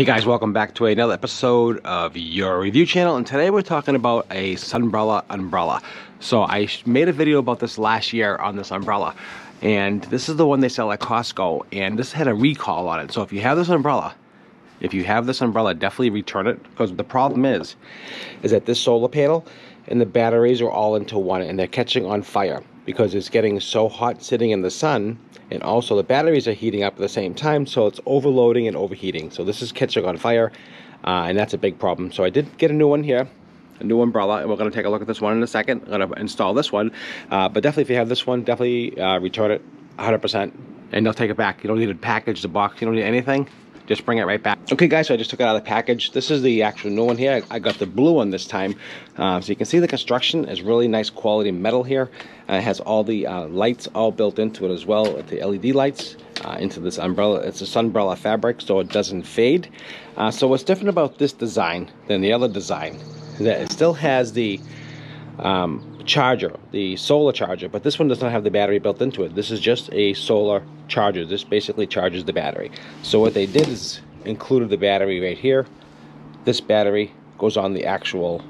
Hey guys, welcome back to another episode of your review channel and today we're talking about a Sunbrella umbrella. So I made a video about this last year on this umbrella and this is the one they sell at Costco and this had a recall on it. So if you have this umbrella, if you have this umbrella, definitely return it because the problem is, is that this solar panel and the batteries are all into one and they're catching on fire because it's getting so hot sitting in the sun and also the batteries are heating up at the same time so it's overloading and overheating. So this is catching on fire uh, and that's a big problem. So I did get a new one here a new umbrella and we're going to take a look at this one in a second. I'm going to install this one uh, but definitely if you have this one definitely uh, return it 100% and they'll take it back. You don't need to package the box you don't need anything just bring it right back. Okay guys, so I just took it out of the package. This is the actual new one here. I got the blue one this time. Uh, so you can see the construction is really nice quality metal here. Uh, it has all the uh, lights all built into it as well, the LED lights. Uh, into this umbrella. It's a sunbrella fabric, so it doesn't fade. Uh, so what's different about this design than the other design that it still has the um, charger, the solar charger, but this one does not have the battery built into it. This is just a solar charger. This basically charges the battery. So what they did is included the battery right here. This battery goes on the actual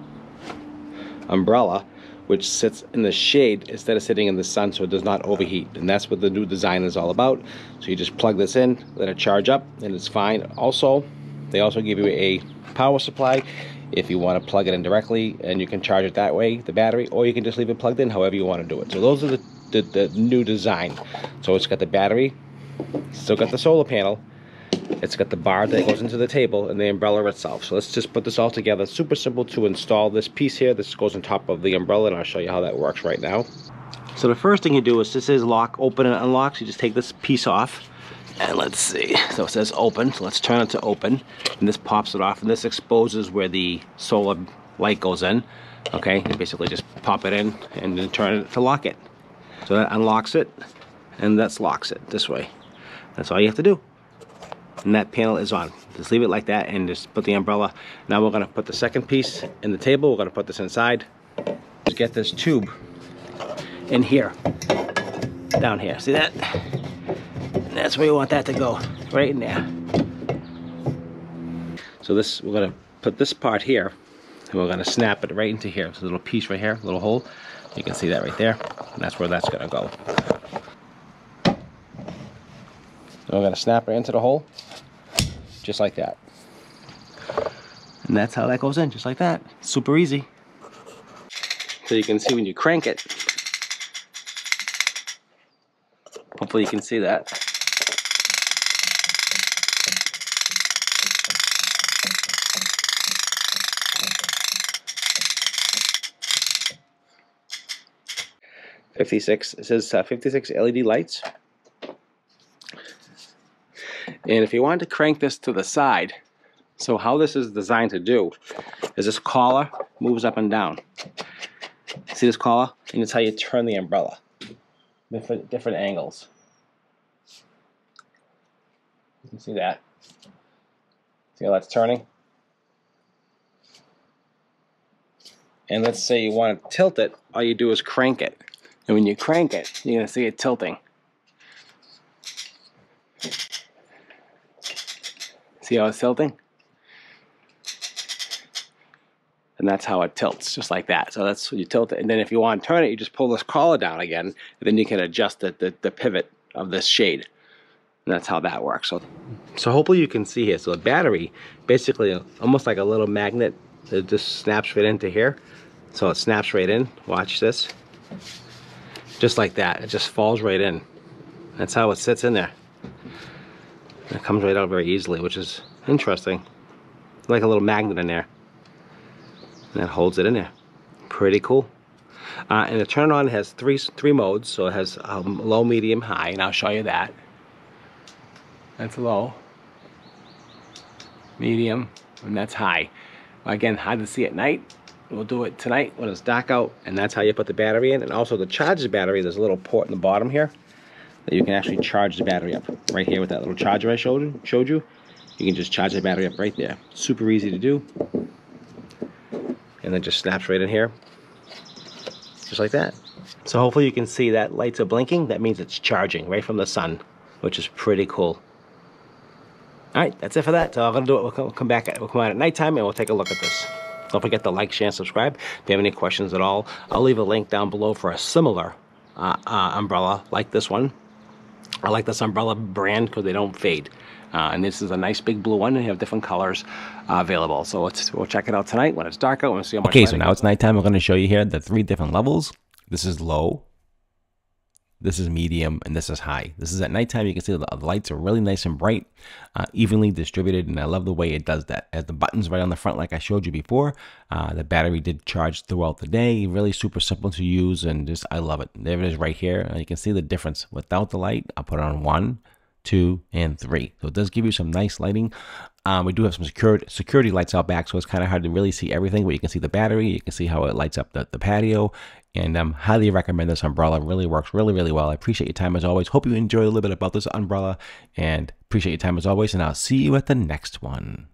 umbrella, which sits in the shade instead of sitting in the sun so it does not overheat. And that's what the new design is all about. So you just plug this in, let it charge up, and it's fine. Also, they also give you a power supply if you want to plug it in directly and you can charge it that way, the battery, or you can just leave it plugged in however you want to do it. So those are the, the, the new design. So it's got the battery, still got the solar panel, it's got the bar that goes into the table and the umbrella itself. So let's just put this all together. Super simple to install this piece here. This goes on top of the umbrella and I'll show you how that works right now. So the first thing you do is this is lock, open and unlock. So you just take this piece off and let's see, so it says open, so let's turn it to open. And this pops it off, and this exposes where the solar light goes in. Okay, basically just pop it in and then turn it to lock it. So that unlocks it, and that locks it this way. That's all you have to do. And that panel is on. Just leave it like that and just put the umbrella. Now we're gonna put the second piece in the table. We're gonna put this inside. Just get this tube in here, down here. See that? That's where you want that to go, right in there. So this, we're gonna put this part here, and we're gonna snap it right into here. It's a little piece right here, a little hole. You can see that right there, and that's where that's gonna go. So we're gonna snap it into the hole, just like that. And that's how that goes in, just like that. Super easy. So you can see when you crank it, hopefully you can see that. 56 it says uh, 56 LED lights. And if you wanted to crank this to the side so how this is designed to do is this collar moves up and down. See this collar? And it's how you turn the umbrella. Different different angles. You can see that. See how that's turning? And let's say you want to tilt it all you do is crank it and when you crank it, you're going to see it tilting. See how it's tilting? And that's how it tilts, just like that. So that's you tilt it. And then if you want to turn it, you just pull this collar down again, and then you can adjust the, the, the pivot of this shade. And that's how that works. So, so hopefully you can see here. So the battery, basically almost like a little magnet, it just snaps right into here. So it snaps right in. Watch this just like that. It just falls right in. That's how it sits in there. it comes right out very easily, which is interesting. Like a little magnet in there. And that holds it in there. Pretty cool. Uh, and the turn on has three three modes, so it has um, low, medium, high, and I'll show you that. That's low, medium, and that's high. Again, hard to see at night, We'll do it tonight when it's dark out, and that's how you put the battery in. And also to charge the battery, there's a little port in the bottom here that you can actually charge the battery up. Right here with that little charger I showed, showed you, you can just charge the battery up right there. Super easy to do. And then just snaps right in here, just like that. So hopefully you can see that lights are blinking. That means it's charging right from the sun, which is pretty cool. All right, that's it for that. So I'm gonna do it. We'll come, come back. At, we'll come out at nighttime and we'll take a look at this. Don't forget to like, share, and subscribe. If you have any questions at all, I'll leave a link down below for a similar uh, uh, umbrella like this one. I like this umbrella brand because they don't fade. Uh, and this is a nice big blue one, and you have different colors uh, available. So let's we'll check it out tonight when it's dark out and see how much. Okay, so now it's nighttime. I'm going to show you here the three different levels. This is low, this is medium, and this is high. This is at nighttime. You can see the lights are really nice and bright, uh, evenly distributed, and I love the way it does that. As the buttons right on the front, like I showed you before, uh, the battery did charge throughout the day. Really super simple to use, and just I love it. There it is right here. And you can see the difference. Without the light, I'll put on one, two, and three. So it does give you some nice lighting. Um, we do have some security, security lights out back, so it's kind of hard to really see everything, but you can see the battery, you can see how it lights up the, the patio, and um, highly recommend this umbrella. Really works really, really well. I appreciate your time as always. Hope you enjoyed a little bit about this umbrella, and appreciate your time as always, and I'll see you at the next one.